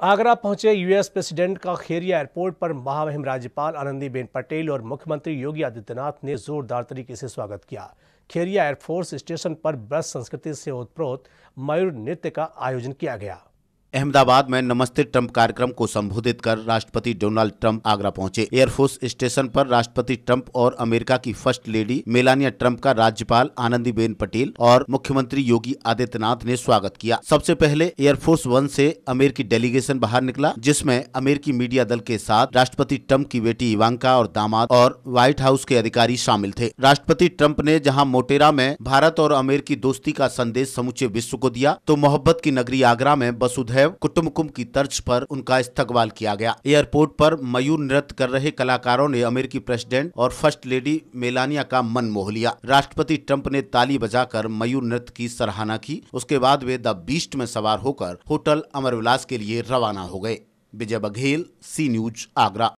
आगरा पहुँचे US president का Kheria airport पर महामहिम राज्यपाल आनंदीबेन पटेल और मुख्यमंत्री योगी आदित्यनाथ ने जोरदार तरीके से स्वागत किया। खेरिया एयरफोर्स स्टेशन पर ब्रज संस्कृति से उत्प्रोत मयूर नृत्य का आयोजन किया गया। अहमदाबाद में नमस्ते ट्रंप कार्यक्रम को संबोधित कर राष्ट्रपति डोनाल्ड ट्रंप आगरा पहुँचे। एयरफोर्स स्टेशन पर राष्ट्रपति ट्रंप और अमेरिका की फ़र्स्ट लेडी मेलानिया ट्रंप का राज्यपाल आनंदीबेन पटेल और मुख्यमंत्री योगी आदित्यनाथ ने स्वागत किया। सबसे पहले एयरफोर्स वन से अमेरिकी डेलीगेशन बाहर निकला, जिसमें अमेरिकी मीडिया दल के साथ राष्ट्रपति ट्रंप की बेटी इवांका और दामाद और व्हाइट हाउस के अधिकारी शामिल थे। राष्ट्रपति ट्रंप ने जहाँ मोटेरा में भारत और अमेरिकी दोस्ती का संदेश समूचे विश्व को दिया तो मोहब्बत की नगरी आगरा में वसुधैव सदैव कुटुम्बकुम की तर्ज पर उनका इस्तकबाल किया गया। एयरपोर्ट पर मयूर नृत्य कर रहे कलाकारों ने अमेरिकी प्रेसिडेंट और फ़र्स्ट लेडी मेलानिया का मन मोह लिया। राष्ट्रपति ट्रंप ने ताली बजाकर मयूर नृत्य की सराहना की। उसके बाद वे द बीस्ट में सवार होकर होटल अमरविलास के लिए रवाना हो गए। Vijay Baghel, C news, Agra.